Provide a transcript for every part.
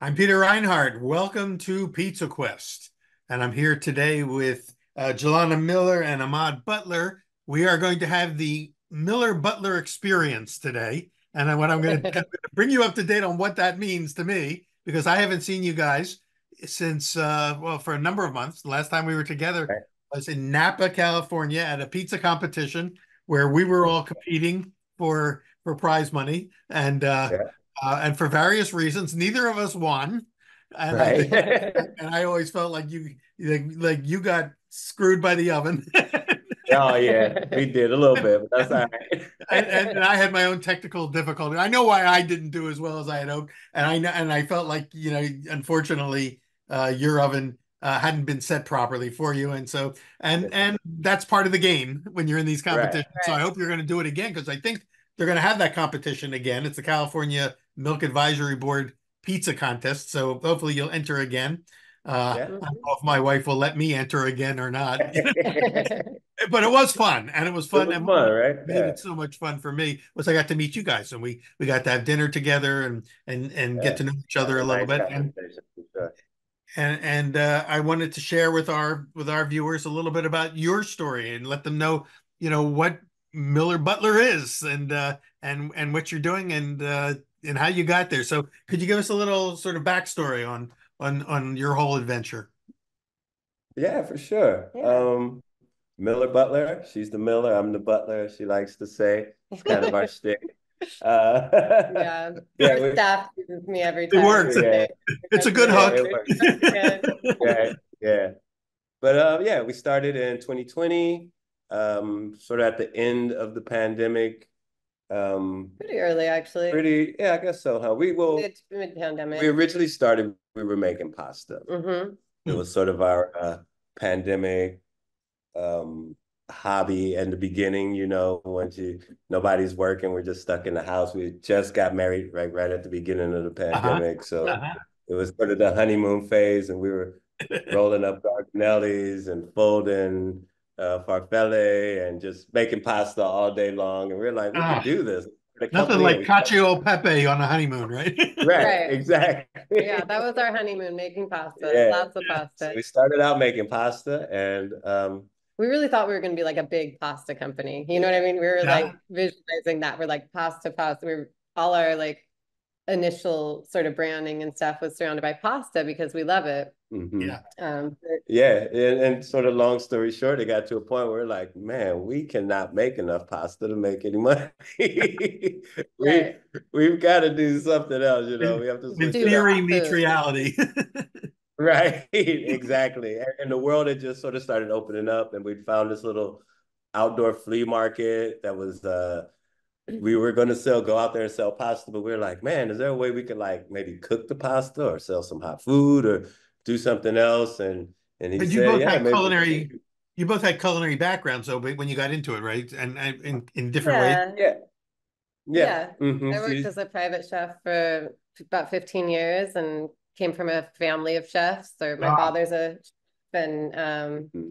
I'm Peter Reinhart. Welcome to Pizza Quest. And I'm here today with uh, Jillana Miller and Ahmad Butler. We are going to have the Miller Butler experience today. And what I'm going to bring you up to date on what that means to me, because I haven't seen you guys since, uh, well, for a number of months. The last time we were together right. was in Napa, California at a pizza competition where we were all competing for for prize money. And uh, yeah uh, and for various reasons, neither of us won. And, right. I, and I always felt like you like, like you got screwed by the oven. oh yeah, we did a little bit, but that's all right. and, and, I had my own technical difficulty. I know why I didn't do as well as I had hoped, and I know, and I felt like you know, unfortunately, uh, your oven uh, hadn't been set properly for you, and so and and that's part of the game when you're in these competitions. Right. So I hope you're going to do it again because I think they're going to have that competition again. It's the California Milk Advisory Board pizza contest. So hopefully you'll enter again. Uh, yeah. I don't know if my wife will let me enter again or not. but it was fun, and it was fun. It was fun, right? Made yeah. it so much fun for me was I got to meet you guys, and we we got to have dinner together and and and yeah. get to know each other a little nice bit. And, and and uh, I wanted to share with our with our viewers a little bit about your story and let them know, you know, what Miller Butler is and uh, and and what you're doing and uh, and how you got there. So could you give us a little sort of backstory on on on your whole adventure? Yeah, for sure. Yeah. Um, Miller Butler, she's the Miller, I'm the Butler. She likes to say it's kind of our stick. Uh, yeah, yeah, we, staff uses me every time. It works. Yeah. It's a good hook. yeah, yeah. But uh, yeah, we started in 2020, um, sort of at the end of the pandemic. Um, pretty early, actually. Pretty, yeah, I guess so. Huh? We will. It's mid pandemic. We originally started. We were making pasta. Mm-hmm. It was sort of our uh, pandemic um, hobby in the beginning. You know, once you nobody's working, we're just stuck in the house. We just got married right right at the beginning of the uh-huh. pandemic, uh-huh. so uh-huh. it was sort of the honeymoon phase, and we were rolling up garganellis and folding uh, farfalle and just making pasta all day long. And we are like, we ah, can do this. Nothing like cacio pepe on a honeymoon, right? right, right, exactly. Yeah, that was our honeymoon, making pasta. Yeah. Lots of pasta. So we started out making pasta and um, we really thought we were going to be like a big pasta company. You know what I mean? We were yeah. like visualizing that. We're like pasta, pasta. We are all our like initial sort of branding and stuff was surrounded by pasta because we love it. Mm-hmm. Yeah. Um, but- yeah. And, and, sort of long story short, it got to a point where like, man, we cannot make enough pasta to make any money. we, right. We've got to do something else, you know. We have to in theory meets reality. right. exactly. And, and the world had just sort of started opening up and we found this little outdoor flea market that was uh we were going to sell, go out there and sell pasta, but we are like, man, is there a way we could like maybe cook the pasta or sell some hot food or do something else? And and he but you said, both yeah, had culinary. You both had culinary backgrounds, though, but when you got into it, right, and, and in in different yeah. ways. Yeah. Yeah. yeah. Mm-hmm. I worked as a private chef for about 15 years and came from a family of chefs. Or my father's a and um, mm-hmm.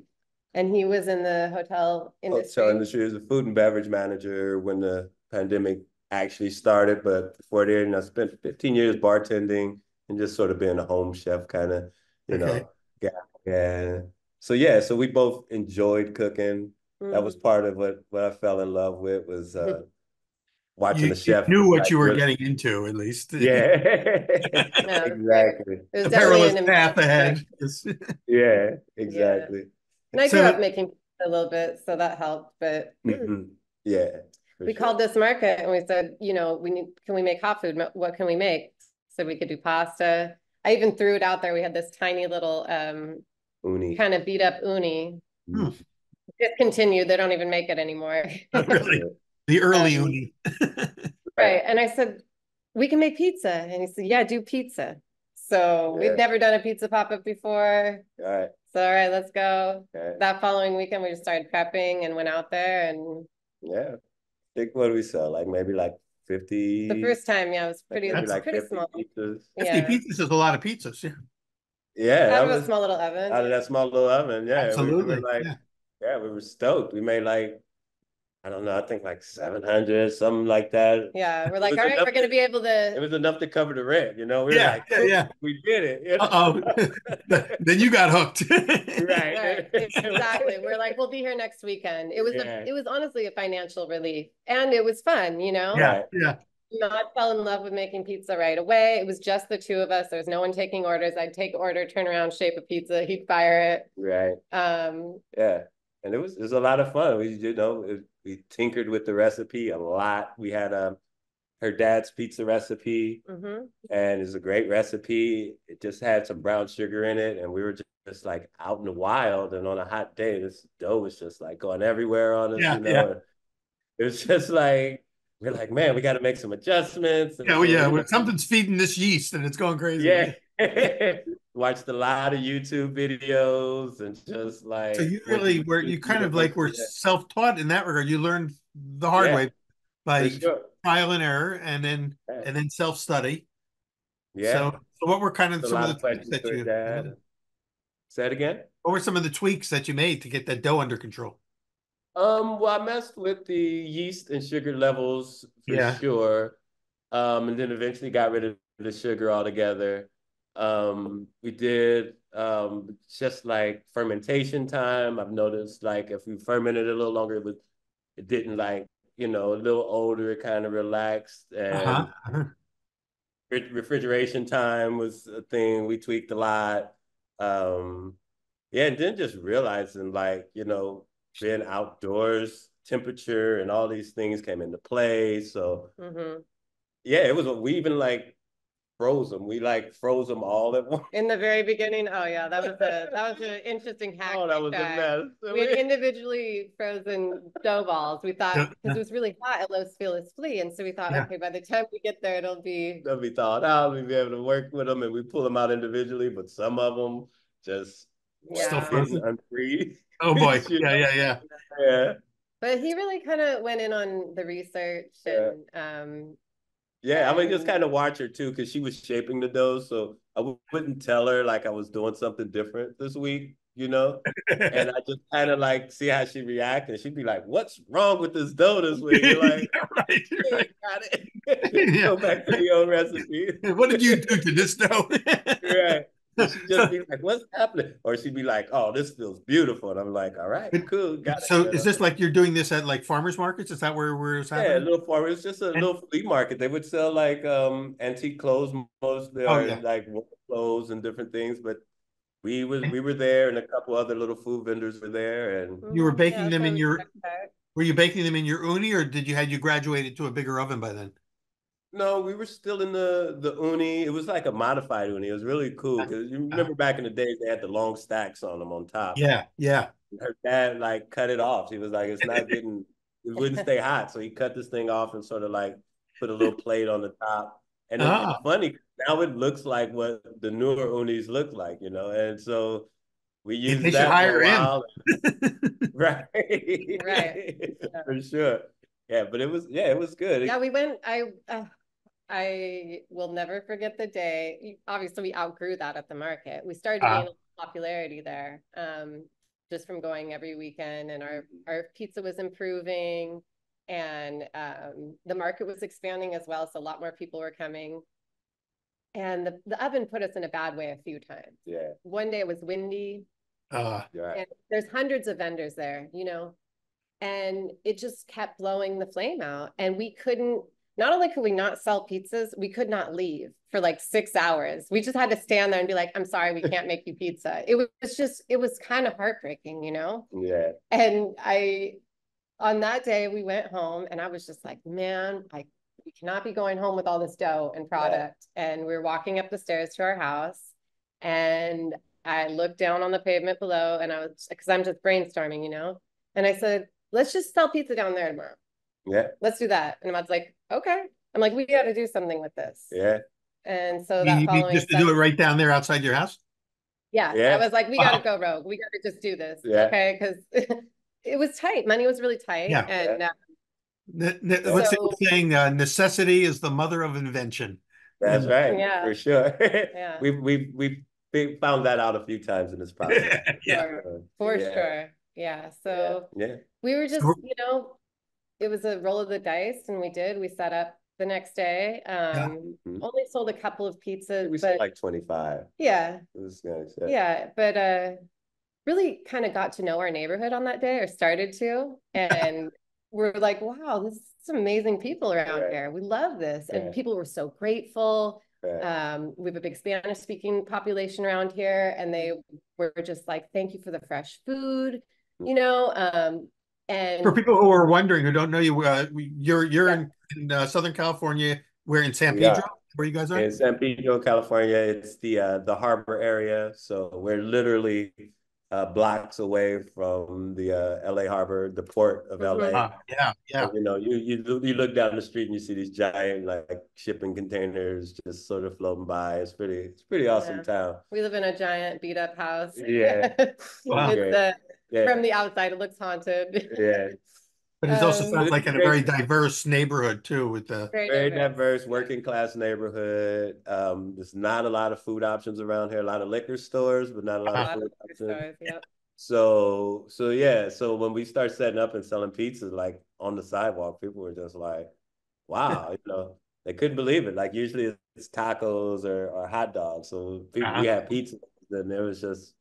and he was in the hotel industry. Hotel industry as a food and beverage manager when the pandemic actually started. But before then, I spent 15 years bartending and just sort of being a home chef kind of, you okay. know. Yeah. Yeah. So yeah, so we both enjoyed cooking. Mm. That was mm. part of what what I fell in love with was uh watching you, the chef. knew what you were really... getting into, at least. Yeah, exactly. It was perilous path ahead. yeah, exactly. Yeah. And I grew so, up making a little bit, so that helped. But mm-hmm. yeah, we sure. called this market and we said, you know, we need, can we make hot food? What can we make? So we could do pasta. I even threw it out there. We had this tiny little um, Ooni. kind of beat up Ooni. Hmm. Discontinued. They don't even make it anymore. Oh, really? The early um, Ooni. right. And I said, we can make pizza. And he said, yeah, do pizza. So yeah. we've never done a pizza pop-up before. All right. So all right, let's go. That following weekend, we just started prepping and went out there and yeah think what we sell? Like maybe like 50. The first time, yeah, it was pretty, maybe like pretty small. Pizzas. 50 yeah. pizzas is a lot of pizzas. Yeah. Yeah. Out of was, a small little oven. Out of that small little oven. Yeah. Absolutely. We, we like, yeah. yeah, we were stoked. We made like, I don't know, I think like seven hundred, something like that. Yeah, we're like, all right, we're gonna be able to. It was enough to cover the rent, you know. We yeah, like, yeah, yeah, we did it. You know? oh, then you got hooked. right. right. exactly. We're like, we'll be here next weekend. It was yeah. a, it was honestly a financial relief, and it was fun, you know. Yeah, yeah. Not fell in love with making pizza right away. It was just the two of us. There was no one taking orders. I'd take order, turn around, shape a pizza. He'd fire it. Right. Um. Yeah and it was it was a lot of fun. We you know it, we tinkered with the recipe a lot. We had um her dad's pizza recipe, mm-hmm. and it's a great recipe. It just had some brown sugar in it, and we were just, just, like out in the wild. And on a hot day, this dough was just like going everywhere on us. Yeah, you know? yeah. It was just like we're like, man, we got to make some adjustments. Yeah, well, yeah. When something's feeding this yeast, and it's going crazy. Yeah. watched a lot of YouTube videos and just like. So you really were you kind of like were self taught in that regard. You learned the hard yeah, way by sure. trial and error, and then yeah. and then self study. Yeah. So, so what were kind of some of the tweaks that you? Dad. Say it again. What were some of the tweaks that you made to get that dough under control? Um, well, I messed with the yeast and sugar levels for yeah. sure. Um, and then eventually got rid of the sugar altogether. Um, we did um, just like fermentation time. I've noticed like if we fermented a little longer, it was it didn't like you know a little older, it kind of relaxed and. Uh-huh. uh-huh. Refrigeration time was a thing we tweaked a lot. Um, yeah, and then just realizing like, you know, being outdoors, temperature and all these things came into play. So mm-hmm. yeah, it was we even like froze them. We like froze them all at once. In the very beginning, oh yeah, that was a that was an interesting hack. Oh, that was a mess. We had individually frozen dough balls. We thought because it was really hot at Los Feliz Flea, and so we thought, yeah. okay, by the time we get there, it'll be they'll be thawed out. We'll be able to work with them, and we pull them out individually. But some of them just yeah. still frozen, unfreeze. Oh boy, yeah, yeah, yeah, yeah. But he really kind of went in on the research and yeah. um yeah, I mean, just kind of watch her too, because she was shaping the dough. So I w- wouldn't tell her like I was doing something different this week, you know? and I just kind of like see how she react. And she'd be like, What's wrong with this dough this week? You're like, right, right. got it. Go back to the old recipe. what did you do to this dough? right. She'd just be like, "What's happening?" Or she'd be like, "Oh, this feels beautiful," and I'm like, "All right, cool, got so it." So is this like you're doing this at like farmers markets? Is that where where it's happening? Yeah, a little farm. It's just a and, little flea market. They would sell like um antique clothes, mostly, oh, yeah. like clothes and different things. But we was we were there, and a couple other little food vendors were there, and you were baking yeah, them in your. Were you baking them in your Ooni, or did you had you graduated to a bigger oven by then? No, we were still in the the Ooni. It was like a modified Ooni. It was really cool because you remember back in the days they had the long stacks on them on top. Yeah, yeah. Her dad like cut it off. He was like, it's not getting, it wouldn't stay hot, so he cut this thing off and sort of like put a little plate on the top. And it's ah. funny now it looks like what the newer Oonis look like, you know. And so we use that hire in. right, right, for sure. Yeah, but it was yeah, it was good. Yeah, we went. I uh, I will never forget the day. Obviously, we outgrew that at the market. We started uh, gaining popularity there, um, just from going every weekend, and our our pizza was improving, and um, the market was expanding as well. So a lot more people were coming. And the, the oven put us in a bad way a few times. Yeah. One day it was windy. Uh, and there's hundreds of vendors there, you know, and it just kept blowing the flame out, and we couldn't not only could we not sell pizzas, we could not leave for like six hours. We just had to stand there and be like, I'm sorry, we can't make you pizza. It was just, it was kind of heartbreaking, you know? Yeah. And I, on that day, we went home and I was just like, man, I we cannot be going home with all this dough and product. Yeah. And we are walking up the stairs to our house and I looked down on the pavement below and I was, because I'm just brainstorming, you know? And I said, let's just sell pizza down there tomorrow. Yeah. Let's do that. And Ahmad's like, okay. I'm like, we got to do something with this. Yeah. And so that you, you just to do it right down there outside your house. Yeah. yeah. I was like, we got to go rogue. We got to just do this. Yeah. Okay. Because it was tight. Money was really tight. Yeah. And yeah. Ne- ne- so, what's the saying? Uh, necessity is the mother of invention. That's right. Yeah. For sure. yeah. We've, we've, we've found that out a few times in this process. yeah. For, for yeah. sure. Yeah. So yeah. We were just, you know, it was a roll of the dice and we did, we set up the next day. Um, yeah. only sold a couple of pizzas. We but, sold like 25. Yeah. It was nice. Yeah. yeah but, uh, really kind of got to know our neighborhood on that day or started to. And we're like, wow, this is some amazing people around right. here. We love this. And people were so grateful. Right. Um, we have a big Spanish speaking population around here, and they were just like, thank you for the fresh food, you know. Um, and for people who are wondering who don't know you, uh, you're you're yeah. in, in uh, Southern California. We're in San Pedro. Where you guys are? In San Pedro, California. It's the uh, the harbor area, so we're literally uh, blocks away from the uh, LA Harbor, the port of LA. Uh, ah, yeah, yeah. So, you know, you you you look down the street and you see these giant like shipping containers just sort of floating by. It's pretty, it's pretty awesome yeah. town. We live in a giant beat up house. Yeah, wow. It's, yeah. from the outside it looks haunted. Yeah. But it also um, sounds like in a very diverse neighborhood too, with the very, very diverse. diverse. working class neighborhood. Um, there's not a lot of food options around here. A lot of liquor stores, but not a lot a of food of options. Stores, yep. So, so yeah. So when we start setting up and selling pizzas like on the sidewalk, people were just like, "Wow," you know, they couldn't believe it. Like usually it's tacos or, or hot dogs. So people, uh-huh. we had pizza, and it was just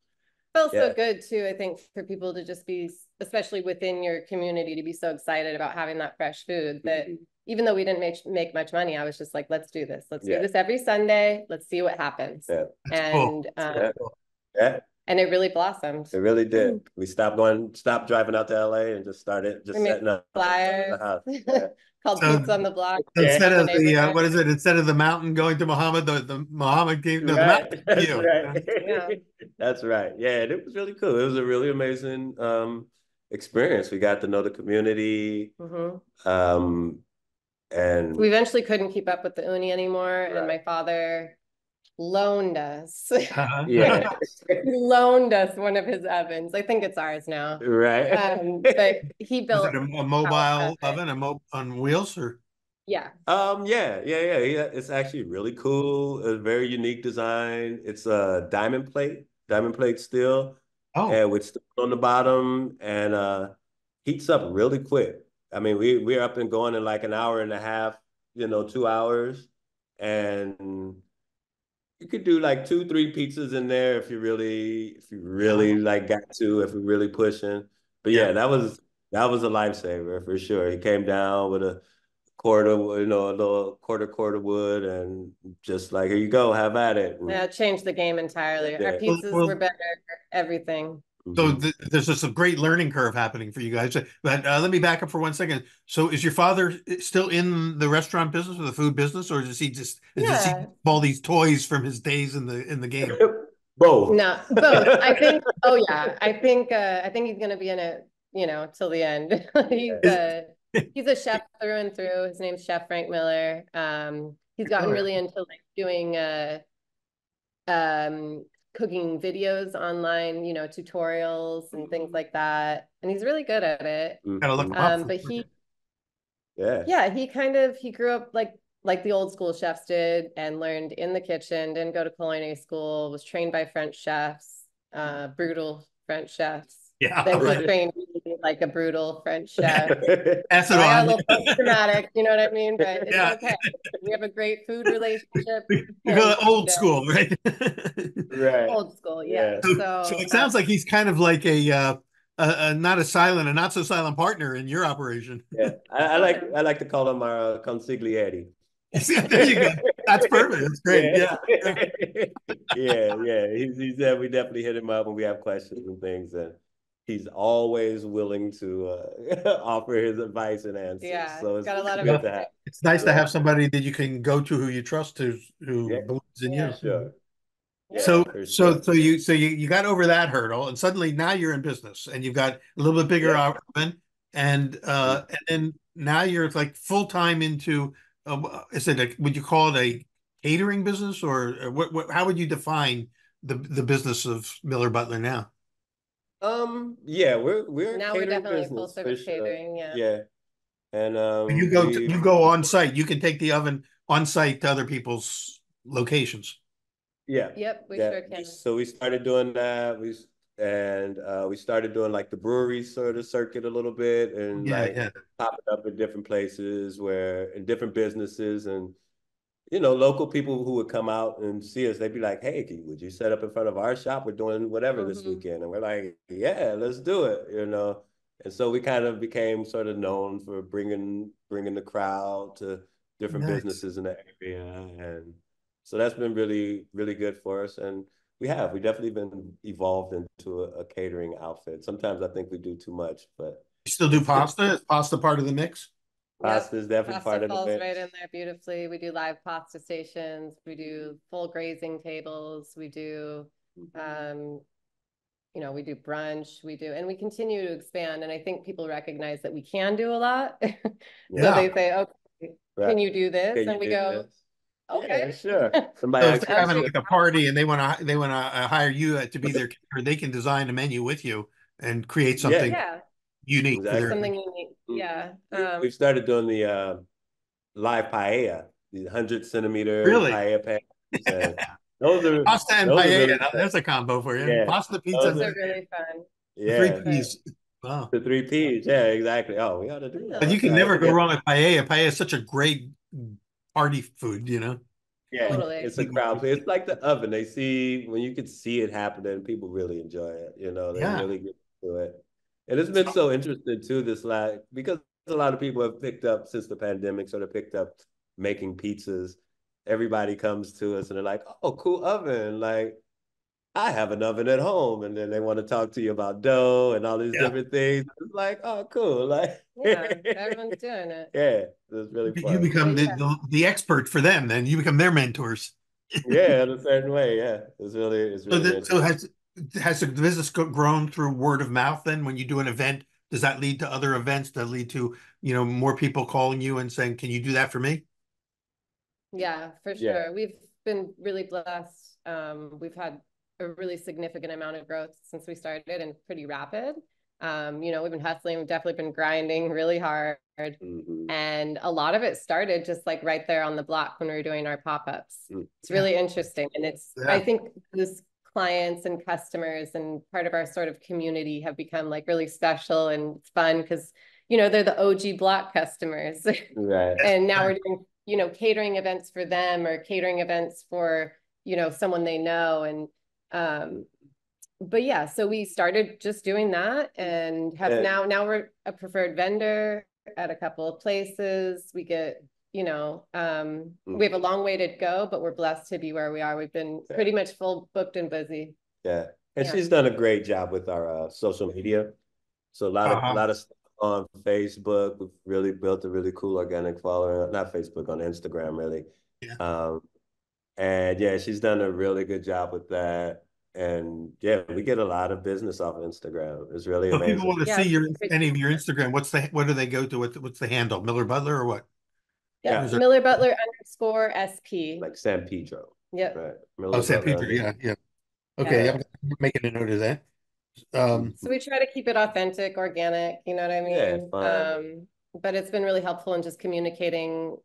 feels yeah. so good too. I think for people to just be, especially within your community, to be so excited about having that fresh food that mm-hmm. even though we didn't make make much money, I was just like, let's do this. Let's yeah. do this every Sunday. Let's see what happens. Yeah. And cool. um, yeah. yeah. And it really blossomed. It really did. Mm. We stopped going, stopped driving out to LA and just started just setting up flyers. called so, Pizza on the Block. Instead of the, the uh, what is it? Instead of the mountain going to Muhammad, the, the Muhammad came no, right. the That's right. yeah. That's right. Yeah, it was really cool. It was a really amazing um, experience. We got to know the community. Mm-hmm. Um, and we eventually couldn't keep up with the Ooni anymore. Right. And my father loaned us. Uh-huh. Yeah. loaned us one of his ovens. I think it's ours now. Right. Um, but he built a, a, mobile oven, a mo- on wheels or yeah. Um yeah, yeah, yeah, yeah. It's actually really cool. A very unique design. It's a diamond plate, diamond plate steel. Oh. And with steel on the bottom and uh heats up really quick. I mean, we we're up and going in like an hour and a half, you know, two hours. And you could do like two, three pizzas in there if you really, if you really uh-huh. like got to, if you're really pushing. But yeah, that was that was a lifesaver for sure. He came down with a quarter, you know, a little quarter quarter wood, and just like here you go, have at it. And, yeah, it changed the game entirely. Yeah. Our pizzas well, were better, everything. So mm-hmm. th- there's just a great learning curve happening for you guys. But uh, let me back up for one second. So is your father still in the restaurant business or the food business, or does he just yeah. does he all these toys from his days in the in the game? both. No, both. I think. Oh yeah, I think. Uh, I think he's gonna be in it. You know, till the end. he's uh, he's a chef through and through. His name's Chef Frank Miller. Um, he's gotten really into like doing uh um cooking videos online, you know, tutorials and things like that. And he's really good at it. Mm-hmm. Um, but he, yeah, yeah, he kind of he grew up like like the old school chefs did and learned in the kitchen. Didn't go to culinary school. Was trained by French chefs, uh, brutal French chefs. Yeah, then right. he trained like a brutal French chef. Pass it on. A little dramatic, you know what I mean? But it's yeah. okay. We have a great food relationship. old school, right? right. Old school, yeah. So, so, so it sounds uh, like he's kind of like a uh, a, a, not a silent, a not so silent partner in your operation. Yeah, I, I like I like to call him our consigliere. there you go. That's perfect. That's great. Yeah. Yeah. yeah, yeah. He's, he's yeah, we definitely hit him up when we have questions and things. And he's always willing to uh, offer his advice and answers. Yeah, so it's got a lot of. It. It's nice to have somebody that you can go to who you trust to who yeah. believes in yeah. you. Sure. Yeah, so so sure. so you so you, you got over that hurdle and suddenly now you're in business and you've got a little bit bigger yeah. oven and uh and then now you're like full time into uh, is it a, would you call it a catering business or, or what, what how would you define the the business of Miller Butler now? Um, yeah, we're we're now we're definitely full service catering. Yeah, yeah, and um, you go we, to, you go on site. You can take the oven on site to other people's locations. Yeah. Yep, we yeah. sure can. So we started doing that. We and uh, we started doing like the brewery sort of circuit a little bit and yeah, like yeah. popping up in different places where in different businesses and you know local people who would come out and see us they'd be like hey would you set up in front of our shop we're doing whatever mm-hmm. this weekend and we're like yeah let's do it you know and so we kind of became sort of known for bringing bringing the crowd to different nice. businesses in the area and so that's been really really good for us and we have. We definitely been evolved into a, a, catering outfit. Sometimes I think we do too much, but you still do pasta? Is pasta part of the mix? Pasta yep. is definitely pasta part of the mix. right in there beautifully. We do live pasta stations. We do full grazing tables. We do, mm-hmm. um, you know, we do brunch. We do, and we continue to expand. And I think people recognize that we can do a lot. so yeah. they say, "Okay, right. can you do this?" Can and we go. This? Okay, yeah, sure. Somebody so if they're having like a party and they want to they want to uh, hire you to be their caterer, they can design a menu with you and create something yeah. Unique. Exactly. Something unique. Mm. Yeah. Um, We've started doing the uh, live paella, the hundred centimeter really? paella pan. those are pasta and paella. Really that's a combo for you. Yeah. Pasta pizza. Those are really fun. Yeah. Three P's. Wow. The three P's. Yeah, exactly. Oh, we ought to do that. But you can never go wrong with paella. Paella is such a great party food, you know? Yeah, totally. it's a crowd. It's like the oven. They see when you can see it happening, people really enjoy it. You know, they yeah. really get to it. And it's been so interesting too, this like because a lot of people have picked up since the pandemic, sort of picked up making pizzas. Everybody comes to us and they're like, oh, cool oven. Like, I have an oven at home, and then they want to talk to you about dough and all these yeah. different things. It's like, oh, cool, like yeah, everyone's doing it. Yeah, it's really fun. You become the, the, the expert for them, then you become their mentors. yeah, in a certain way. Yeah, it's really it's really. So, the, so has has the business grown through word of mouth? Then, when you do an event, does that lead to other events? That lead to you know more people calling you and saying, "Can you do that for me?" Yeah, for sure. Yeah. We've been really blessed. Um, we've had a really significant amount of growth since we started and pretty rapid. Um, you know, we've been hustling, we've definitely been grinding really hard. Mm-hmm. And a lot of it started just like right there on the block when we were doing our pop-ups. Mm-hmm. It's really interesting. And it's yeah. I think this clients and customers and part of our sort of community have become like really special and fun because you know they're the OG block customers. Right. and now we're doing, you know, catering events for them or catering events for, you know, someone they know. And um, but yeah, so we started just doing that and have yeah. now now we're a preferred vendor at a couple of places. We get, you know, um, mm. we have a long way to go, but we're blessed to be where we are. We've been yeah. pretty much full booked and busy. Yeah. And yeah. she's done a great job with our uh, social media. So a lot of uh-huh. a lot of stuff on Facebook. We've really built a really cool organic following. Not Facebook, on Instagram, really. Yeah. Um, and yeah, she's done a really good job with that. And yeah, we get a lot of business off of Instagram. It's really so amazing. People want to yeah. see your any of your Instagram. What's the what do they go to? What's, what's the handle? Miller Butler or what? Yeah, yeah. Miller Butler underscore SP. Like San Pedro. Yep. Right. Miller oh, San Pedro. Yeah, yeah. Okay, yeah. I'm making a note of that. Um, so we try to keep it authentic, organic. You know what I mean? Yeah, um, but it's been really helpful in just communicating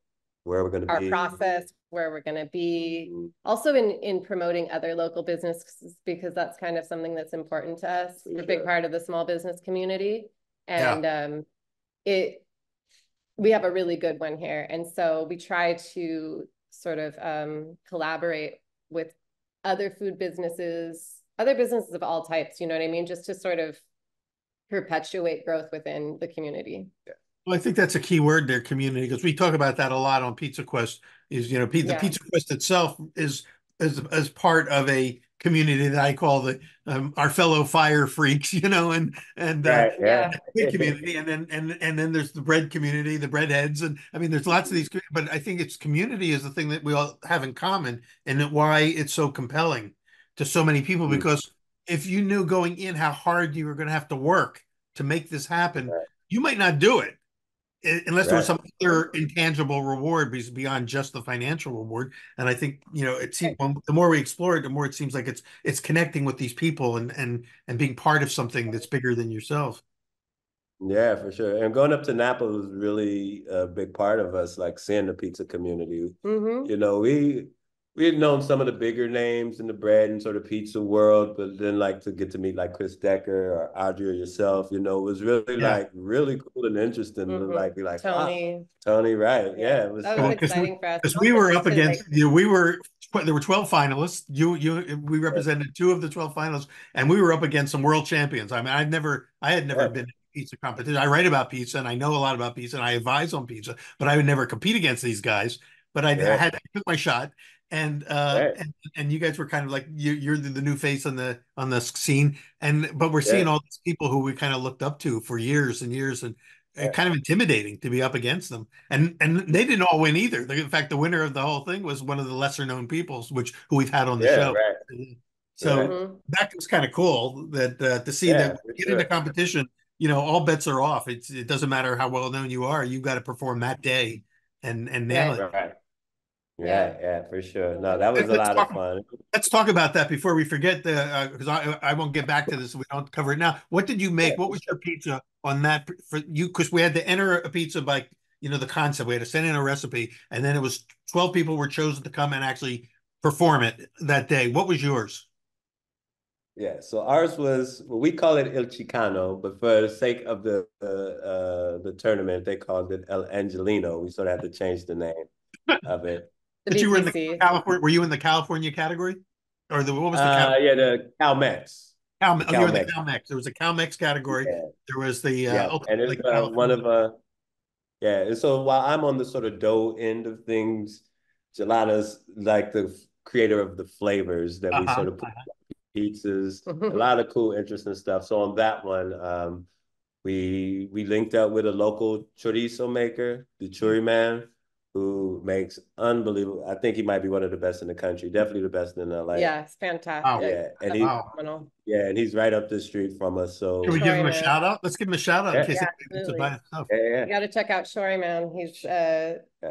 where we're going to be our be. process, where we're going to be. Mm-hmm. Also in in promoting other local businesses because that's kind of something that's important to us. For we're sure. a big part of the small business community, and yeah. um, it we have a really good one here, and so we try to sort of um, collaborate with other food businesses, other businesses of all types. You know what I mean? Just to sort of perpetuate growth within the community. Yeah. Well, I think that's a key word there, community, because we talk about that a lot on Pizza Quest. Is you know, the yeah. Pizza Quest itself is as as part of a community that I call the um, our fellow fire freaks, you know, and and uh, yeah, yeah. community, and then and and then there's the bread community, the breadheads, and I mean, there's lots of these, but I think it's community is the thing that we all have in common, and why it's so compelling to so many people. Mm-hmm. Because if you knew going in how hard you were going to have to work to make this happen, right. you might not do it unless right. there was some other intangible reward beyond just the financial reward. And i think you know it seems the more we explore it the more it seems like it's it's connecting with these people and and and being part of something that's bigger than yourself. Yeah for sure. And going up to napa was really a big part of us like seeing the pizza community. Mm-hmm. you know we we had known some of the bigger names in the bread and sort of pizza world, but then like to get to meet like Chris Decker or Audrey or yourself, you know, it was really yeah. like really cool and interesting mm-hmm. to like be like Tony, Tony, right? Yeah, yeah it was, that was exciting for us because we were up against like, you. Know, we were there were twelve finalists. You you we represented two of the twelve finalists, and we were up against some world champions. I mean, I'd never I had never yeah. been pizza competition. I write about pizza and I know a lot about pizza and I advise on pizza, but I would never compete against these guys. But I, I had I took my shot, and uh right. and, and you guys were kind of like you, you're the, new face on the on the scene and but we're seeing all these people who we kind of looked up to for years and years and yeah. kind of intimidating to be up against them and and they didn't all win either in fact the winner of the whole thing was one of the lesser known peoples which who we've had on the yeah, show right. so mm-hmm. that was kind of cool that uh, to see that get sure. into competition you know all bets are off it's it doesn't matter how well known you are you've got to perform that day and and nail it right. Yeah, yeah, for sure. No, that was a lot talk, of fun. Let's talk about that before we forget the because uh, I I won't get back to this. We don't cover it now. What did you make? What was your pizza on that for you? Because we had to enter a pizza by you know the concept. We had to send in a recipe, and then it was twelve people were chosen to come and actually perform it that day. What was yours? Yeah, so ours was well, we call it El Chicano, but for the sake of the uh, uh, the tournament, they called it El Angelino. We sort of had to change the name of it. But you were in the California. Were you in the California category, or the what was the? Uh, yeah, the CalMex. Cal, oh, you were in the CalMex. There was a CalMex category. Yeah. There was the uh, yeah. and it's uh, one of uh, yeah. And so while I'm on the sort of dough end of things, Jillana's like the creator of the flavors that uh-huh. we sort of put uh-huh. pizzas, a lot of cool, interesting stuff. So on that one, um, we we linked up with a local chorizo maker, the Chori Man who makes unbelievable. I think he might be one of the best in the country. Definitely the best in LA. Yeah, it's fantastic. Yeah, and he, wow. yeah, and he's right up the street from us. So can we give him a shout out? Let's give him a shout out yeah. in case yeah, to buy stuff. Yeah, yeah. You got to check out Chori Man. He's uh, yeah.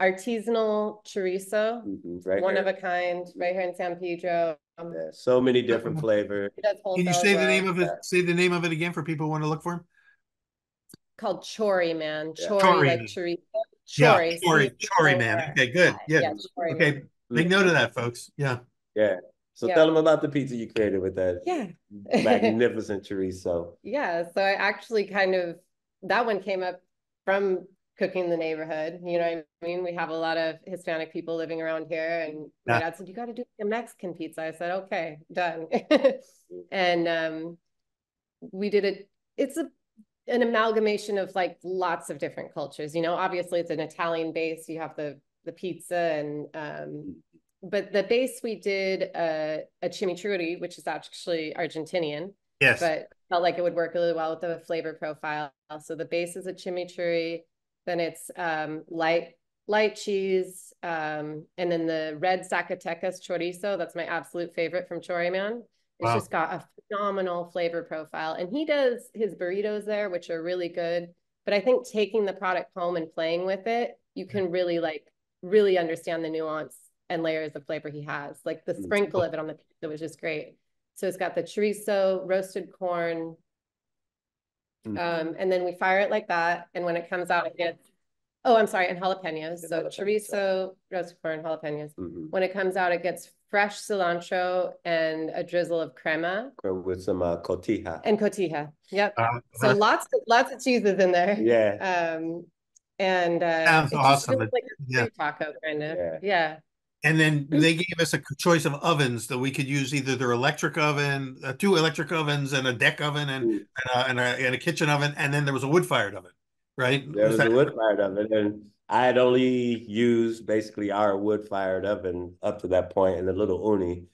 artisanal chorizo, mm-hmm. right one here. of a kind, right here in San Pedro. Um, yeah, so many different flavors. Can you say the name of it? Say the name of it again for people who want to look for him. Called Chori Man. Chori, Chori. like chorizo Chori. Yeah, Chori, Chori, man. Okay, good. Yeah. yeah okay. Man. Make note of that, folks. Yeah. Yeah. So yeah. tell them about the pizza you created with that. Yeah. magnificent chorizo. Yeah. So I actually kind of that one came up from cooking the neighborhood. You know what I mean? We have a lot of Hispanic people living around here, and yeah. my dad said, "You got to do a Mexican pizza." I said, "Okay, done." and um, we did it. It's a an amalgamation of like lots of different cultures. You know, obviously it's an Italian base. You have the the pizza and um, but the base we did a, a chimichurri, which is actually Argentinian. Yes. But felt like it would work really well with the flavor profile. So the base is a chimichurri. Then it's um, light light cheese, um, and then the red Zacatecas chorizo. That's my absolute favorite from Choriman. It's wow. just got a phenomenal flavor profile. And he does his burritos there, which are really good. But I think taking the product home and playing with it, you can really like really understand the nuance and layers of flavor he has. Like the sprinkle of it on the pizza was just great. So it's got the chorizo, roasted corn, mm-hmm. um, and then we fire it like that. And when it comes out, it gets Oh, I'm sorry, and jalapenos. So chorizo, roasted corn, jalapenos. Mm-hmm. When it comes out, it gets fresh cilantro and a drizzle of crema. With some uh, cotija. And cotija. Yep. Uh, so uh, lots of lots of cheeses in there. Yeah. Um, and uh, sounds awesome. Like a yeah. taco kind of. Yeah. yeah. And then they gave us a choice of ovens that we could use either their electric oven, uh, two electric ovens, and a deck oven, and and a, and, a, and a kitchen oven, and then there was a wood fired oven right? There was, was a wood fired oven, and I had only used basically our wood fired oven up to that point in the little Ooni.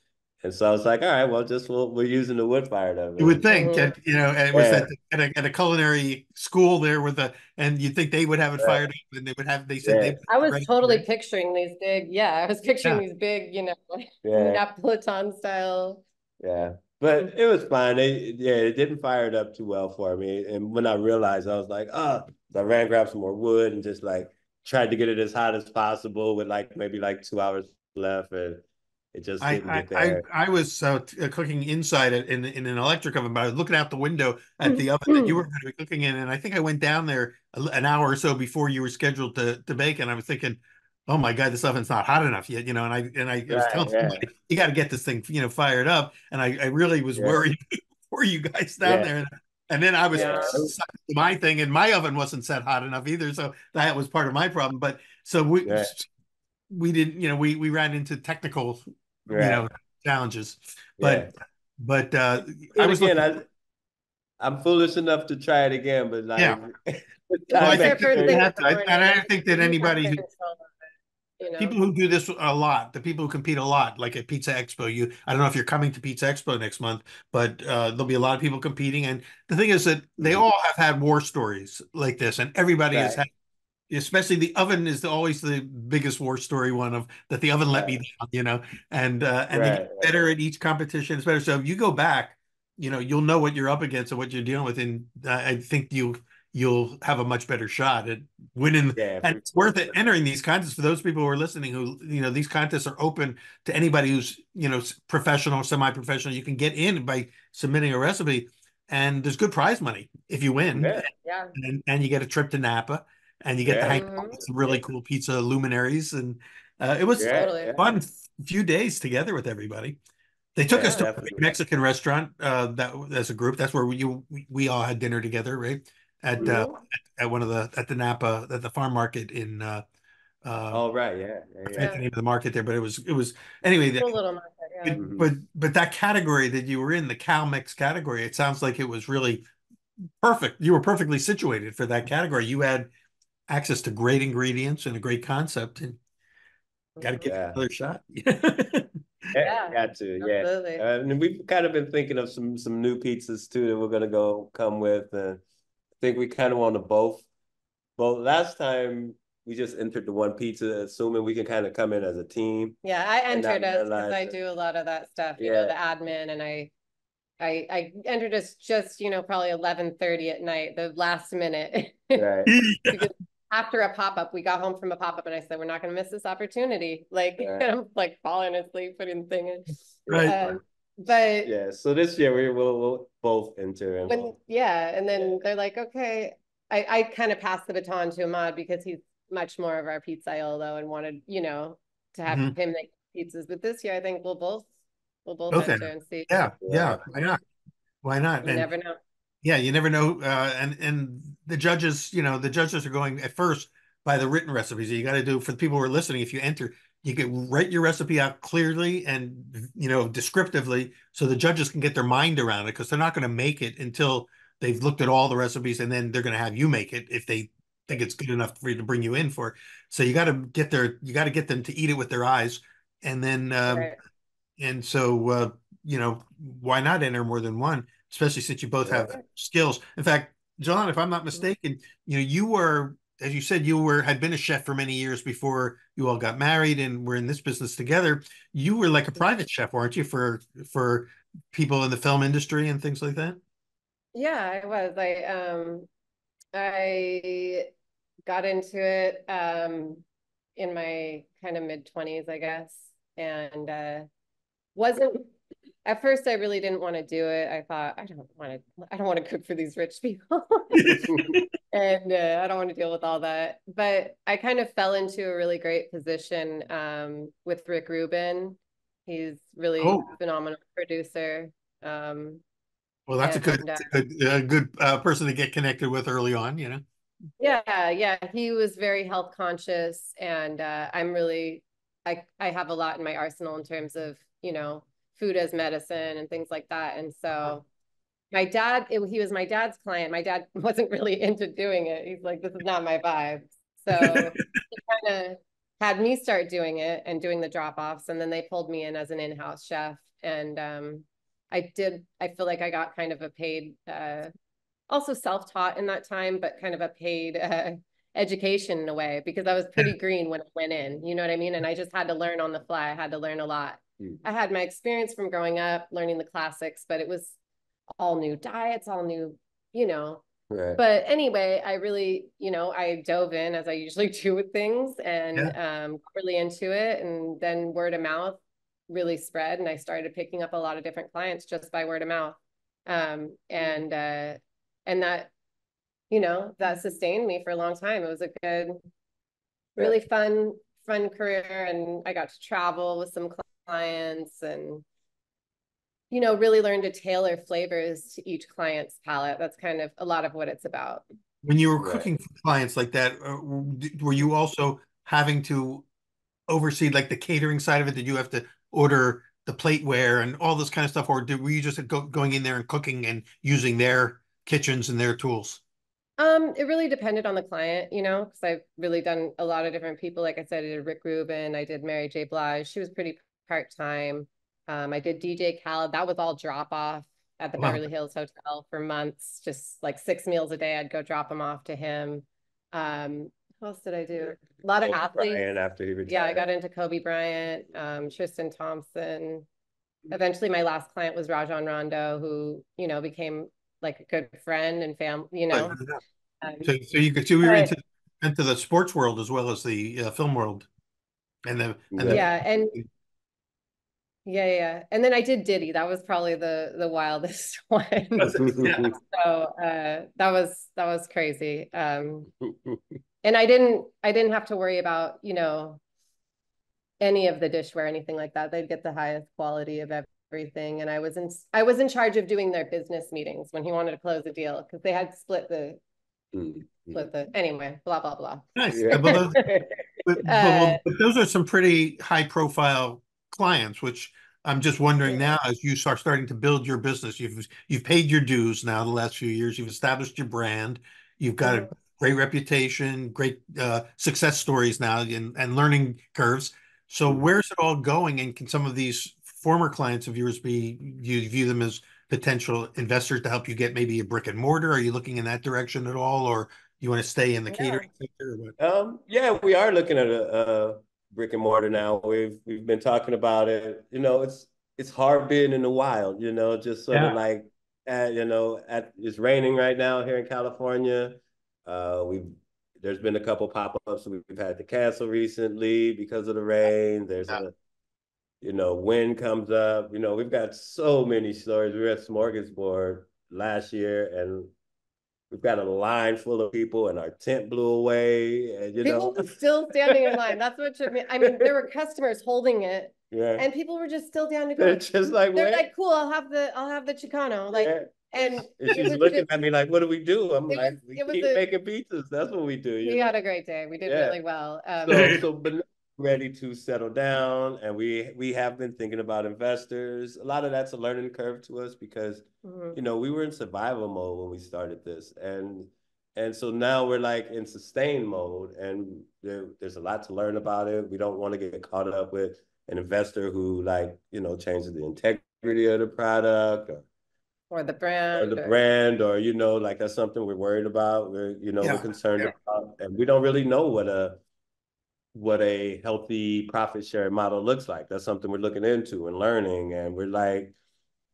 And so I was like, all right, well, just we'll, we're using the wood fired oven. You would think, mm-hmm. and, you know, and was yeah. at, a, at a culinary school there with a, and you'd think they would have it fired up, and they would have. They said yeah. they. I was totally picturing these big, yeah, I was picturing yeah. these big, you know, yeah. Napolitan style. Yeah, but it was fine. It, yeah, it didn't fire it up too well for me. And when I realized, I was like, oh, so I ran, grabbed some more wood, and just like tried to get it as hot as possible with like maybe like two hours left, and it just didn't I, get there. I, I was uh, uh, cooking inside it in, in an electric oven, but I was looking out the window at the oven that you were going to be cooking in, and I think I went down there an hour or so before you were scheduled to to bake, and I was thinking, oh my god, this oven's not hot enough yet, you know. And I and I, was telling yeah. somebody, you got to get this thing, you know, fired up. And I, I really was yeah. worried for you guys down yeah. there. And then I was yeah. my thing, and my oven wasn't set hot enough either, so that was part of my problem. But so we we didn't, you know, we we ran into technical, you know, challenges. But but uh I was again, looking, I, I'm foolish enough to try it again, but like, yeah. well, I, think, I, I, I think that anybody who you know? People who do this a lot, the people who compete a lot, like at Pizza Expo, you I don't know if you're coming to Pizza Expo next month, but uh, there'll be a lot of people competing. And the thing is that they mm-hmm. all have had war stories like this, and everybody right. has had especially the oven is always the biggest war story one of that the oven let right. me down you know and uh and right, they get better at each competition it's better so if you go back you know you'll know what you're up against and what you're dealing with and i think you you'll have a much better shot at winning. Yeah, and it's worth it entering these contests for those people who are listening. Who you know these contests are open to anybody who's you know professional, semi-professional. You can get in by submitting a recipe, and there's good prize money if you win. Yeah, yeah. And, and you get a trip to Napa, and you get yeah. to hang out with some really cool pizza luminaries, and uh, it was yeah, fun few days together with everybody. They took us to a Mexican restaurant uh, that as a group. That's where we, you, we, we all had dinner together, right? At uh, at, at, one of the at the Napa at the farm market in. Uh, uh, oh right, yeah, yeah, yeah. the name of the market there, but it was it was anyway. The, little market, yeah. It, mm-hmm. but but that category that you were in, the CalMex category, it sounds like it was really perfect. You were perfectly situated for that category. You had access to great ingredients and a great concept, and got to give yeah. another shot. yeah, got to. Absolutely. Yeah, uh, and we've kind of been thinking of some some new pizzas too that we're gonna go come with, and think we kind of want to both. Well, last time we just entered the one pizza, assuming we can kind of come in as a team. Yeah, I entered as because I do a lot of that stuff, you yeah. know, the admin, and I, I, I entered as just you know probably eleven thirty at night, the last minute. Right. after a pop up, we got home from a pop up, and I said, "We're not going to miss this opportunity." Like right. I'm like falling asleep, putting the thing in. Right. Um, but yeah, so this year we will we'll both enter. And when, yeah, and then they're like, okay, I I kind of passed the baton to Ahmad because he's much more of our pizza though, and wanted you know to have mm-hmm. him make pizzas. But this year, I think we'll both we'll both okay. enter and see. Yeah, yeah, why not? Why not? You and, never know. Yeah, you never know. Uh, and and the judges, you know, the judges are going at first by the written recipes. You got to do for the people who are listening. If you enter, you can write your recipe out clearly and you know descriptively so the judges can get their mind around it because they're not going to make it until they've looked at all the recipes and then they're going to have you make it if they think it's good enough for you to bring you in for. So you got to get their you got to get them to eat it with their eyes and then um, right. and so uh, you know why not enter more than one especially since you both have skills? In fact john if i'm not mistaken you know you were as you said, you were had been a chef for many years before you all got married and were in this business together. You were like a private chef, weren't you, for for people in the film industry and things like that? Yeah, I was. I um I got into it um in my kind of mid 20s, I guess, and uh wasn't at first I really didn't want to do it. I thought I don't want to I don't want to cook for these rich people. and uh, I don't want to deal with all that. But I kind of fell into a really great position um, with Rick Rubin. He's really oh. phenomenal producer. Um, well, that's and, a good, uh, a good, a good uh, person to get connected with early on, you know. Yeah, yeah, he was very health conscious, and uh, I'm really, I I have a lot in my arsenal in terms of you know food as medicine and things like that, and so my dad it, he was my dad's client. My dad wasn't really into doing it. He's like this is not my vibe. So he kind of had me start doing it and doing the drop offs and then they pulled me in as an in-house chef. And um, i did i feel like i got kind of a paid uh, also self-taught in that time but kind of a paid uh, education in a way because i was pretty green when i went in. You know what i mean? And i just had to learn on the fly. I had to learn a lot mm. i had my experience from growing up learning the classics but it was all new diets, all new, you know. Right. But anyway, I really, you know, I dove in as I usually do with things and yeah. um really into it. And then word of mouth really spread. And I started picking up a lot of different clients just by word of mouth. Um, and uh and that, you know, that sustained me for a long time. It was a good, really fun fun career and I got to travel with some clients and you know, really learn to tailor flavors to each client's palate. That's kind of a lot of what it's about. When you were cooking right. for clients like that, uh, were you also having to oversee like the catering side of it? Did you have to order the plateware and all this kind of stuff, or did were you just go, going in there and cooking and using their kitchens and their tools? Um, it really depended on the client, you know, because I've really done a lot of different people. Like I said, I did Rick Rubin, I did Mary J. Blige. She was pretty part time. Um, I did DJ Khaled. That was all drop off at the wow. Beverly Hills Hotel for months, just like six meals a day. I'd go drop them off to him. Um, what else did I do? A lot of athletes. Bryant after he retired. Yeah, I got into Kobe Bryant, um, Tristan Thompson. Eventually, my last client was Rajon Rondo, who you know became like a good friend and family. You know, um, so so you could so we were into into the sports world as well as the uh, film world, and the and yeah, the, and yeah, yeah. And then I did Diddy. That was probably the the wildest one. yeah. So uh that was that was crazy. Um and I didn't I didn't have to worry about, you know, any of the dishware, anything like that. They'd get the highest quality of everything. And I was in I was in charge of doing their business meetings when he wanted to close a deal because they had split the mm-hmm. split the anyway, blah blah blah. Nice. Yeah, but, those, but, uh, but those are some pretty high profile clients, which I'm just wondering now, as you start starting to build your business, you've you've paid your dues now the last few years. You've established your brand. You've got a great reputation, great uh, success stories now, and, and learning curves. So mm-hmm. where's it all going? And can some of these former clients of yours be you view them as potential investors to help you get maybe a brick and mortar? Are you looking in that direction at all, or you want to stay in the yeah. catering sector? Um, yeah, we are looking at a, a brick and mortar now. We've we've been talking about it. You know, it's it's hard being in the wild. You know, just sort yeah. of like at you know at it's raining right now here in California. Uh, we've there's been a couple pop ups we've had to cancel recently because of the rain. There's yeah. a you know wind comes up. You know, we've got so many stories. We were at Smorgasburg last year and We've got a line full of people, and our tent blew away. And you people know, still standing in line. That's what took me. I mean, there were customers holding it, yeah. and people were just still down to go. They're just like they're like, "Cool, I'll have the I'll have the Chicano." Like, yeah. and, and she's looking just, at me like, "What do we do?" I'm like, was, "We keep a, making pizzas. That's what we do." We know? had a great day. We did yeah. really well. Um, so, so, but ready to settle down and we we have been thinking about investors a lot of that's a learning curve to us because mm-hmm. you know we were in survival mode when we started this and and so now we're like in sustain mode and there, there's a lot to learn about it we don't want to get caught up with an investor who like you know changes the integrity of the product or or the brand or the or... brand or you know like that's something we're worried about we're you know yeah. we're concerned yeah. about and we don't really know what a what a healthy profit sharing model looks like. That's something we're looking into and learning. And we're like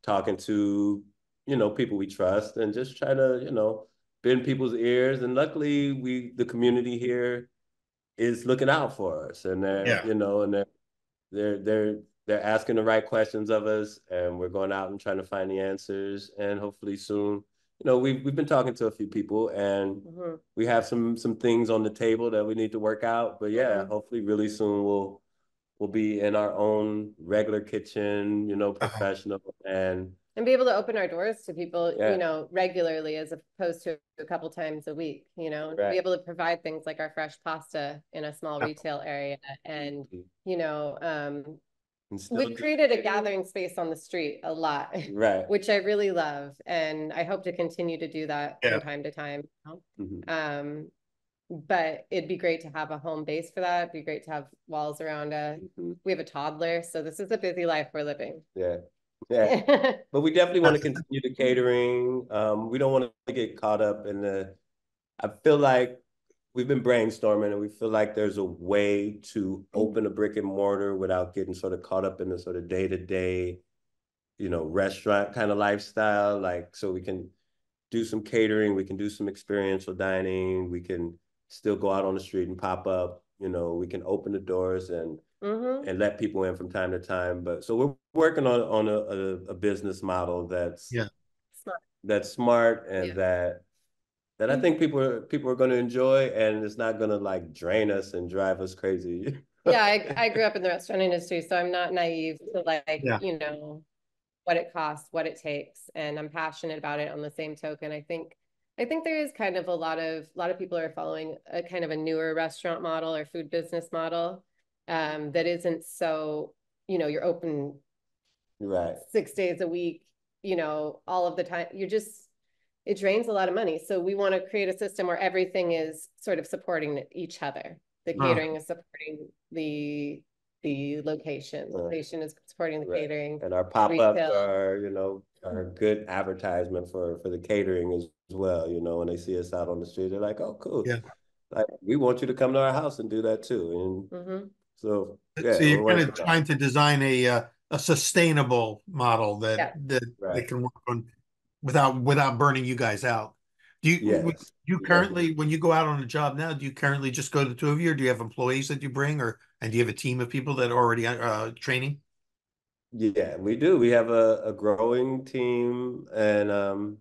talking to, you know, people we trust and just try to, you know, bend people's ears. And luckily we the community here is looking out for us. And they're, yeah. you know, and they're they're they're they're asking the right questions of us and we're going out and trying to find the answers and hopefully soon you know, we've we've been talking to a few people and mm-hmm. we have some some things on the table that we need to work out. But yeah, mm-hmm. hopefully really soon we'll we'll be in our own regular kitchen, you know, uh-huh. professional and and be able to open our doors to people, yeah. you know, regularly as opposed to a couple times a week, you know, right. be able to provide things like our fresh pasta in a small retail area and, mm-hmm. you know, um, we created a gathering space on the street a lot, right? Which I really love, and I hope to continue to do that yeah. from time to time. Mm-hmm. Um, but it'd be great to have a home base for that. It'd be great to have walls around us. Mm-hmm. We have a toddler, so this is a busy life we're living. Yeah, yeah. but we definitely want to continue the catering. Um, we don't want to get caught up in the. I feel like we've been brainstorming and we feel like there's a way to open a brick and mortar without getting sort of caught up in the sort of day to day, you know, restaurant kind of lifestyle. Like, so we can do some catering, we can do some experiential dining, we can still go out on the street and pop up. You know, we can open the doors and mm-hmm. and let people in from time to time. But so we're working on on a, a, a business model that's yeah smart. that's smart and yeah. that that I think people are people are going to enjoy, and it's not going to like drain us and drive us crazy. yeah, I, I grew up in the restaurant industry, so I'm not naive to like, yeah. you know, what it costs, what it takes, and I'm passionate about it on the same token. I think I think there is kind of a lot of a lot of people are following a kind of a newer restaurant model or food business model um, that isn't so, you know, you're open right six days a week, you know, all of the time. You're just it drains a lot of money. So we want to create a system where everything is sort of supporting each other. The catering is supporting the the location. Uh, location is supporting the right. catering. And our pop-ups are, you know, are a good advertisement for for the catering as well. You know, when they see us out on the street, they're like, "Oh, cool! Yeah, like we want you to come to our house and do that too." And mm-hmm. so, yeah, so you're kind of trying to design a uh, a sustainable model that yeah. that right. they can work on without without burning you guys out. Do you yes. you currently when you go out on a job now? Do you currently just go the two of you, or do you have employees that you bring, or and do you have a team of people that are already uh, training? Yeah, we do. We have a, a growing team, and um,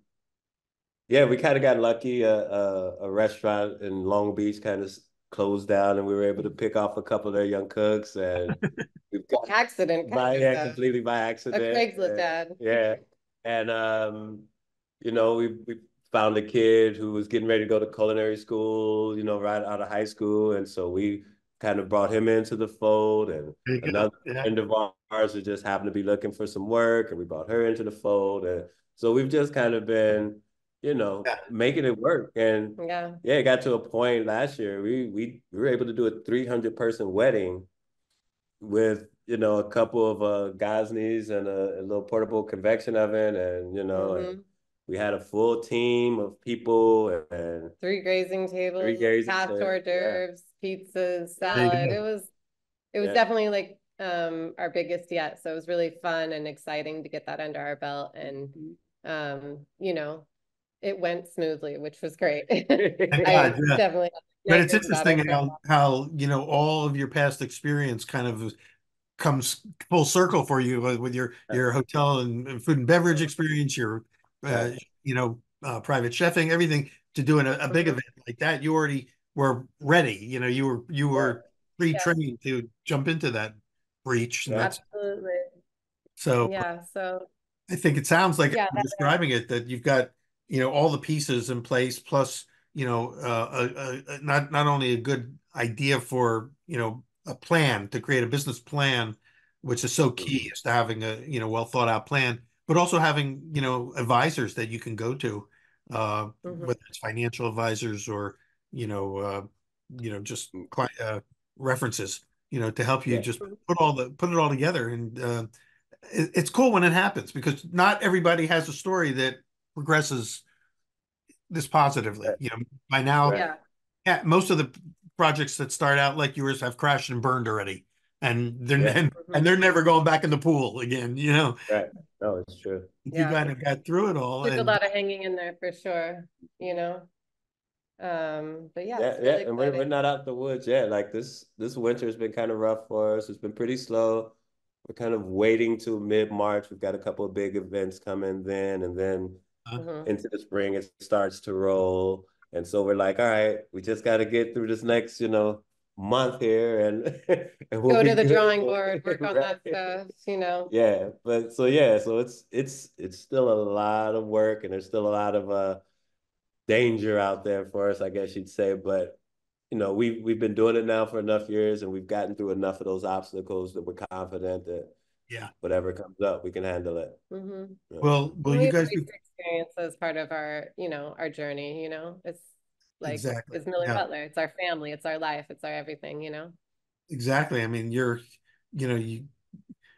yeah, we kind of got lucky. A, a, a restaurant in Long Beach kind of closed down, and we were able to pick off a couple of their young cooks, and we've got accident by yeah, completely by accident. A Craigslist ad. Yeah, and um, you know, we we found a kid who was getting ready to go to culinary school, you know, right out of high school, and so we kind of brought him into the fold and another yeah. friend of ours who just happened to be looking for some work and we brought her into the fold and so we've just kind of been you know yeah. making it work and yeah yeah it got to a point last year we we, we were able to do a 300 person wedding with you know a couple of uh Goznies and a, a little portable convection oven and you know mm-hmm. and, we had a full team of people and three grazing tables, three grazing half hors d'oeuvres, yeah. pizzas, salad. It was it was yeah. definitely like um our biggest yet. So it was really fun and exciting to get that under our belt and um, you know, it went smoothly, which was great. I yeah. definitely but it's interesting how how you know all of your past experience kind of comes full circle for you with your your hotel and food and beverage experience, your uh, you know, uh, private chefing, everything to doing a, a, big mm-hmm. event like that. You already were ready. You know, you were you were pre-trained yeah. to jump into that breach. Absolutely. So yeah, so I think it sounds like yeah, describing it that you've got you know all the pieces in place, plus you know uh, a, a, not not only a good idea for you know a plan to create a business plan, which is so key, mm-hmm. is to having a you know well thought out plan but also having you know advisors that you can go to uh mm-hmm. whether it's financial advisors or you know uh you know just uh, references you know to help you yeah. just put all the put it all together and uh it, it's cool when it happens because not everybody has a story that progresses this positively you know by now yeah. yeah most of the projects that start out like yours have crashed and burned already and they're yeah. and, and, mm-hmm. they're never going back in the pool again you know right no it's true you yeah. kind of got through it all There's and... a lot of hanging in there for sure you know um but yeah yeah, yeah. and we're, we're not out the woods yet like this this winter has been kind of rough for us it's been pretty slow we're kind of waiting till mid-march we've got a couple of big events coming then and then uh-huh. into the spring it starts to roll and so we're like all right we just got to get through this next you know month here and, and we'll go to the good. drawing board, work on right. that stuff, you know. Yeah, but so yeah, so it's it's it's still a lot of work and there's still a lot of uh danger out there for us, I guess you'd say. But you know, we we've been doing it now for enough years and we've gotten through enough of those obstacles that we're confident that yeah, whatever comes up, we can handle it. Mm-hmm. Yeah. Well, well, you guys experience as part of our, you know, our journey. You know, it's like exactly. it's Miller yeah. Butler. It's our family. It's our life. It's our everything. You know. Exactly. I mean, you're, you know, you.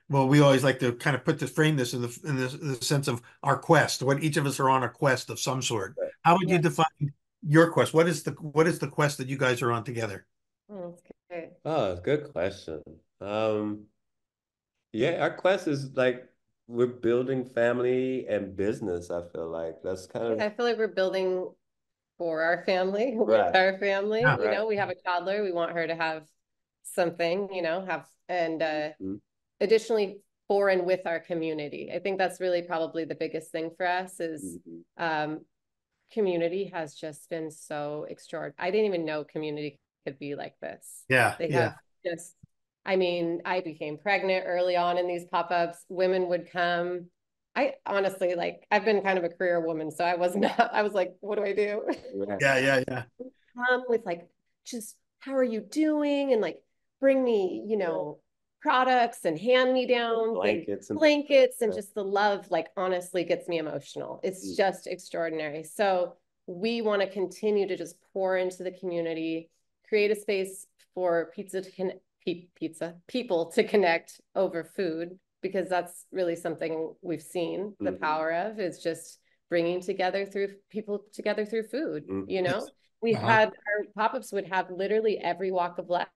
Well, we always like to kind of put this frame this in the in the, in the sense of our quest. What each of us are on a quest of some sort. How would yeah. you define your quest? What is the what is the quest that you guys are on together? Oh, good. Oh, good question. Um, yeah, our quest is like we're building family and business. I feel like that's kind of. I feel like we're building for our family, right. with our family. Yeah, you right. know, we have a toddler. We want her to have something, you know, have and uh mm-hmm. additionally for and with our community. I think that's really probably the biggest thing for us is mm-hmm. um community has just been so extraordinary. I didn't even know community could be like this. Yeah. They yeah. have just I mean, I became pregnant early on in these pop-ups. Women would come. I honestly like I've been kind of a career woman, so I was not I was like, what do I do? Yeah, yeah, yeah. Come with like just how are you doing? And like bring me, you know, products and hand me down blankets and, blankets and just the love like honestly gets me emotional it's mm. just extraordinary so we want to continue to just pour into the community create a space for pizza to connect pizza people to connect over food because that's really something we've seen the mm-hmm. power of is just bringing together through people together through food mm-hmm. you know we uh-huh. had our pop-ups would have literally every walk of life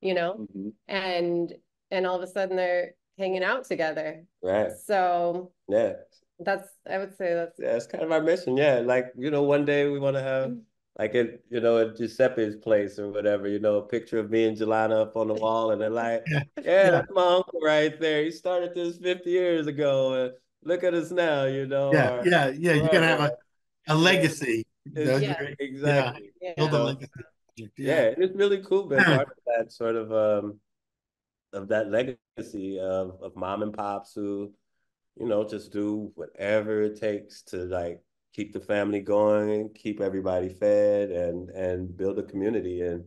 you know mm-hmm. and and all of a sudden they're hanging out together. Right. So yeah, that's I would say that's yeah, it's kind of our mission. Yeah, like you know, one day we want to have mm-hmm. Like at you know at Giuseppe's place or whatever, you know, a picture of me and Jillana up on the wall, and they're like, yeah, yeah, that's my uncle right there. He started this fifty years ago, and look at us now, you know. Yeah, or, yeah, yeah. You're gonna have a, a legacy. Yeah, exactly. Yeah. Build a legacy. Yeah. yeah, it's really cool being part of that sort of um of that legacy of of mom and pops who, you know, just do whatever it takes to like keep the family going, keep everybody fed, and and build a community. And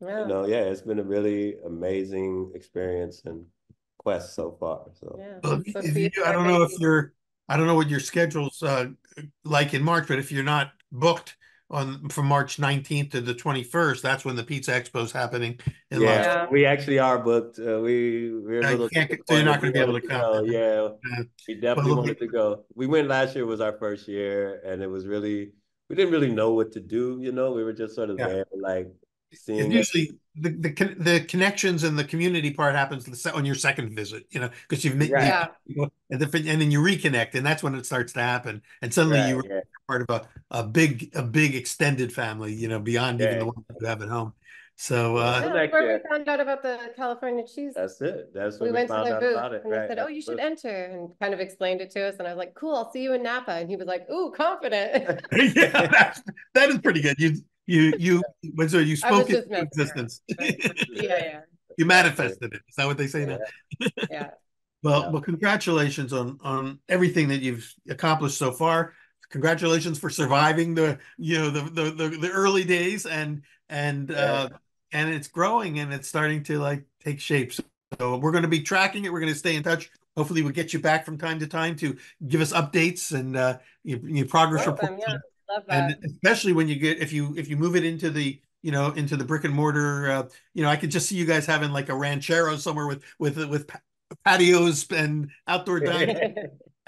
yeah. you know, yeah, it's been a really amazing experience and quest so far. So, yeah. well, if you, I don't know if you're, I don't know what your schedule's uh, like in March, but if you're not booked on from March 19th to the 21st. That's when the Pizza Expo is happening. In yeah, we actually are booked. Uh, we we're uh, you so you're not going to be able to come. yeah, uh, we definitely wanted to go. We went last year was our first year, and it was really we didn't really know what to do. You know, we were just sort of yeah. there, like seeing. usually, the, the the connections and the community part happens on your second visit. You know, because you've right. yeah, you know, and, then, and then you reconnect, and that's when it starts to happen. And suddenly right, you yeah part of a, a big a big extended family, you know, beyond yeah. even the one you have at home. So uh, yeah, that's where we found out about the California cheese. That's it. That's what we, we went to their booth and right. they said, "Oh, you should enter," and kind of explained it to us. And I was like, "Cool, I'll see you in Napa." And he was like, "Ooh, confident." yeah, that's, that is pretty good. You you you when so you spoke it into existence. yeah, yeah. You manifested it. Is that what they say yeah. now? yeah. Well, yeah. well, congratulations on on everything that you've accomplished so far congratulations for surviving the you know the the the, the early days and and uh and it's growing and it's starting to like take shape. So, we're going to be tracking it. We're going to stay in touch. Hopefully we'll get you back from time to time to give us updates and uh your, your progress reports. Yeah. Love that. and especially when you get if you if you move it into the you know into the brick and mortar uh, you know i could just see you guys having like a ranchero somewhere with with with patios and outdoor dining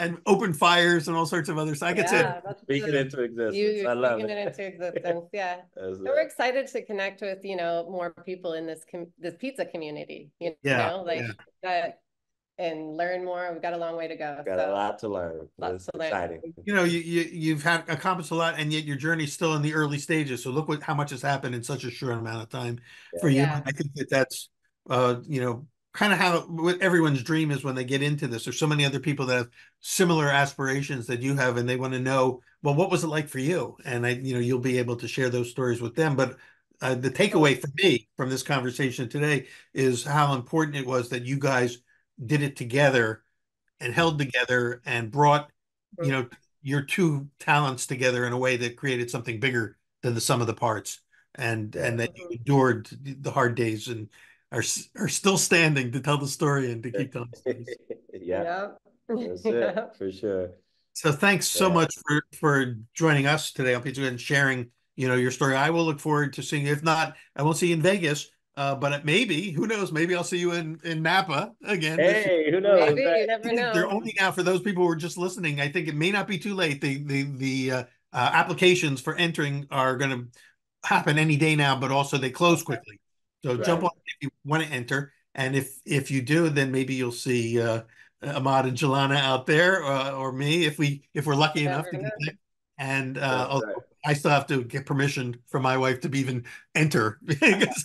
and open fires and all sorts of other stuff. I could yeah, say speak it into existence. You, I love it. it into existence. Yeah. so we're excited to connect with, you know, more people in this com- this pizza community. You yeah, know, like yeah. that and learn more. We've got a long way to go. Got so. a lot to learn. Lots to exciting. learn. You know, you, you you've had accomplished a lot, and yet your journey's still in the early stages. So look what how much has happened in such a short amount of time yeah. for you. I think that that's uh, you know, kind of how what everyone's dream is when they get into this. There's so many other people that have similar aspirations that you have, and they want to know, well, what was it like for you? And I, you know, you'll be able to share those stories with them. But uh, the takeaway for me from this conversation today is how important it was that you guys did it together and held together and brought, you know, your two talents together in a way that created something bigger than the sum of the parts and and that you endured the hard days and are are still standing to tell the story and to keep telling stories. yeah, that's it for sure. So thanks so yeah. much for for joining us today on Pizza and sharing you know your story. I will look forward to seeing you. If not, I won't see you in Vegas. Uh, but maybe, who knows? Maybe I'll see you in in Napa again. Hey, who knows? Maybe you never know. They're only now for those people who are just listening. I think it may not be too late. The the the uh, uh, applications for entering are going to happen any day now, but also they close quickly. So right. jump on if you want to enter, and if if you do, then maybe you'll see uh, Ahmad and Jillana out there, uh, or me if we if we're lucky enough to get there. And uh, right. I still have to get permission from my wife to even enter because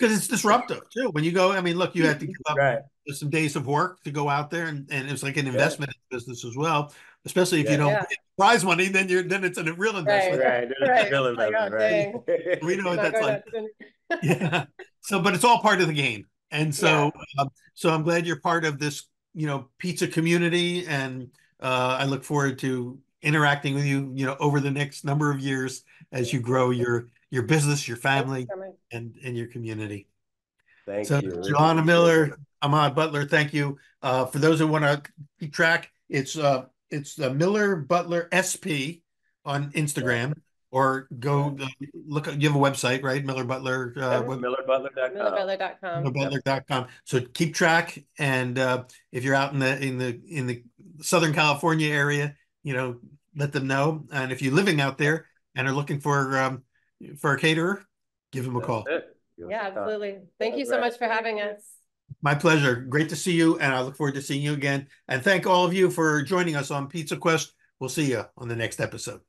it's disruptive too. When you go, I mean, look, you have to give up right. some days of work to go out there, and, and it's like an investment yeah. in business as well. Especially if yeah. you don't yeah. prize money, then you're then it's a real investment. Right, right. right. real investment. Like, right. we know what that's like. Yeah. So, but it's all part of the game. And so, yeah. um, so I'm glad you're part of this, you know, pizza community, and uh, I look forward to interacting with you, you know, over the next number of years as you grow your your business, your family, and and your community. Thank so, you. Jillana Miller, Ahmad Butler, thank you. Uh, for those who want to keep track, it's uh, it's uh, Miller Butler SP on Instagram. Yeah or go look you have a website right? Miller butler uh millerbutler.com millerbutler.com millerbutler.com so keep track and uh if you're out in the in the in the southern california area you know let them know. And if you're living out there and are looking for um for a caterer give them a call. yeah absolutely. Thank you so much for having us. My pleasure. Great to see you and i look forward to seeing you again. And thank all of you for joining us on pizza quest. We'll see you on the next episode